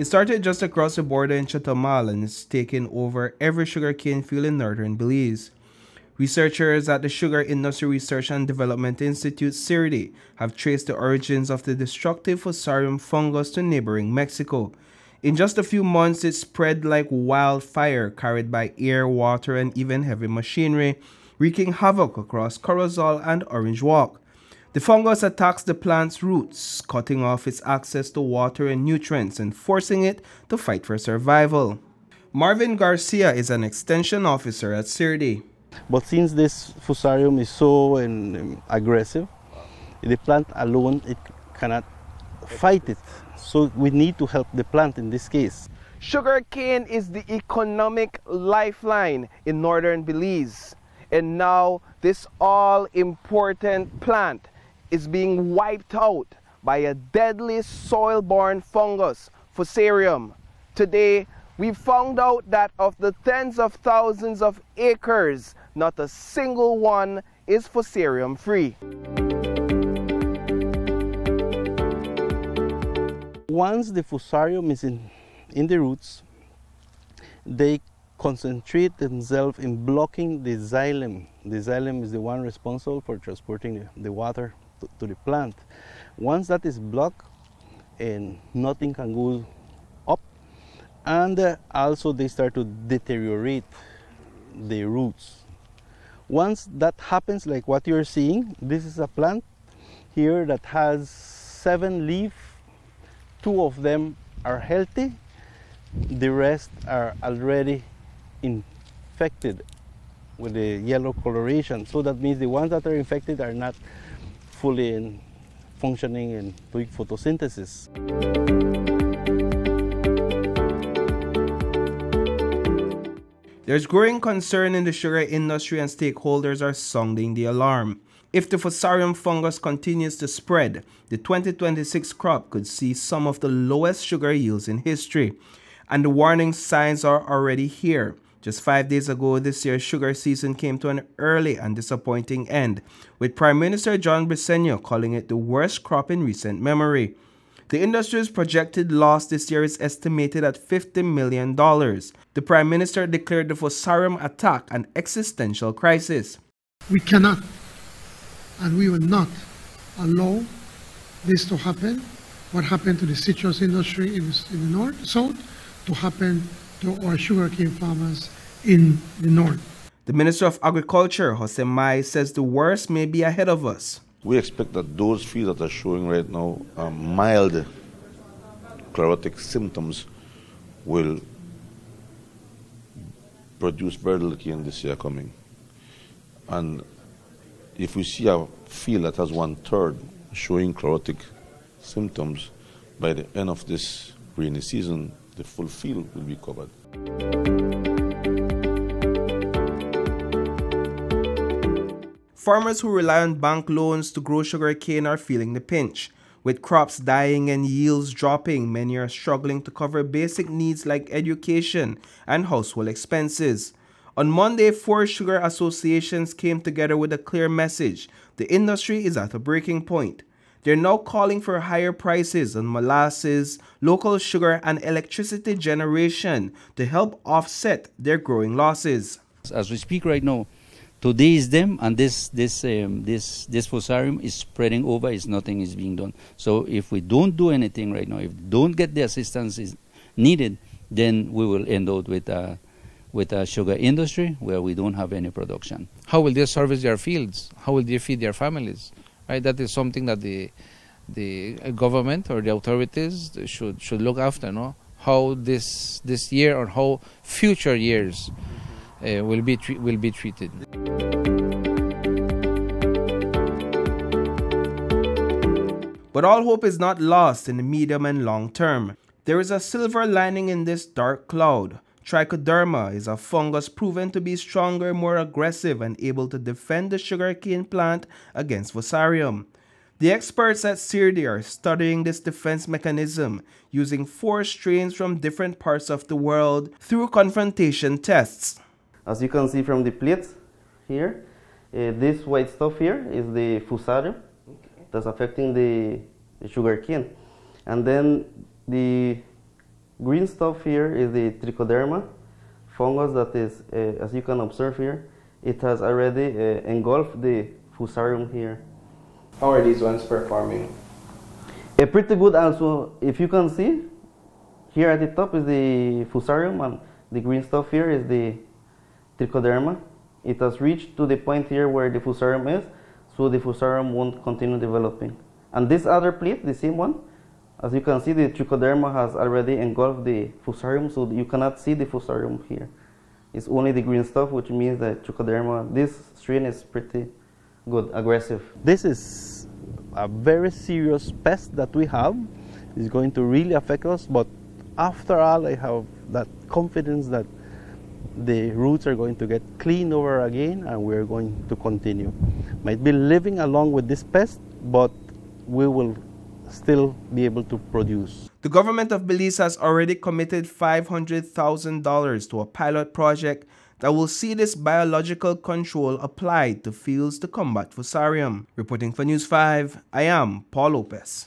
started just across the border in Chetumal and is taking over every sugarcane field in northern Belize. Researchers at the Sugar Industry Research and Development Institute, SIRDI, have traced the origins of the destructive Fusarium fungus to neighboring Mexico. In just a few months, it spread like wildfire, carried by air, water, and even heavy machinery, wreaking havoc across Corozal and Orange Walk. The fungus attacks the plant's roots, cutting off its access to water and nutrients and forcing it to fight for survival. Marvin Garcia is an extension officer at SIRDI. But since this fusarium is so um, aggressive, the plant alone it cannot fight it. So we need to help the plant in this case. Sugarcane is the economic lifeline in northern Belize. And now this all important plant is being wiped out by a deadly soil-borne fungus, Fusarium. Today, we found out that of the tens of thousands of acres not a single one is fusarium free. Once the fusarium is in, in the roots, they concentrate themselves in blocking the xylem. The xylem is the one responsible for transporting the water to, to the plant. Once that is blocked, and nothing can go up, and uh, also they start to deteriorate the roots. Once that happens, like what you're seeing, this is a plant here that has seven leaves. Two of them are healthy. The rest are already infected with the yellow coloration. So that means the ones that are infected are not fully functioning and doing photosynthesis. There's growing concern in the sugar industry and stakeholders are sounding the alarm. If the Fusarium fungus continues to spread, the 2026 crop could see some of the lowest sugar yields in history. And the warning signs are already here. Just five days ago, this year's sugar season came to an early and disappointing end, with Prime Minister John Briceño calling it the worst crop in recent memory. The industry's projected loss this year is estimated at $50 million. The Prime Minister declared the Fusarium attack an existential crisis. We cannot and we will not allow this to happen. What happened to the citrus industry in the north, south, to happen to our sugarcane farmers in the north. The Minister of Agriculture, Jose Mai, says the worst may be ahead of us. We expect that those fields that are showing right now mild chlorotic symptoms will produce very little cane this year coming. And if we see a field that has one third showing chlorotic symptoms, by the end of this rainy season, the full field will be covered. Farmers who rely on bank loans to grow sugarcane are feeling the pinch. With crops dying and yields dropping, many are struggling to cover basic needs like education and household expenses. On Monday, four sugar associations came together with a clear message. The industry is at a breaking point. They're now calling for higher prices on molasses, local sugar, and electricity generation to help offset their growing losses. As we speak right now, Today is them, and this this um, this this fusarium is spreading over. Is nothing is being done. So if we don't do anything right now, if don't get the assistance is needed, then we will end up with a with a sugar industry where we don't have any production. How will they service their fields? How will they feed their families? Right, that is something that the the government or the authorities should should look after. No, how this this year or how future years uh, will be will be treated. But all hope is not lost in the medium and long term. There is a silver lining in this dark cloud. Trichoderma is a fungus proven to be stronger, more aggressive, and able to defend the sugarcane plant against Fusarium. The experts at SIRDI are studying this defense mechanism using four strains from different parts of the world through confrontation tests. As you can see from the plates here, uh, this white stuff here is the fusarium okay. that's affecting the, the sugar cane. And then the green stuff here is the trichoderma fungus that is, uh, as you can observe here, it has already uh, engulfed the fusarium here. How are these ones performing? A pretty good also, if you can see, here at the top is the fusarium and the green stuff here is the trichoderma. It has reached to the point here where the fusarium is, so the fusarium won't continue developing. And this other plate, the same one, as you can see, the trichoderma has already engulfed the fusarium, so you cannot see the fusarium here. It's only the green stuff, which means that trichoderma, this strain is pretty good, aggressive. This is a very serious pest that we have. It's going to really affect us, but after all, I have that confidence that the roots are going to get cleaned over again and we're going to continue. Might be living along with this pest, but we will still be able to produce. The government of Belize has already committed $500,000 to a pilot project that will see this biological control applied to fields to combat fusarium. Reporting for News 5, I am Paul Lopez.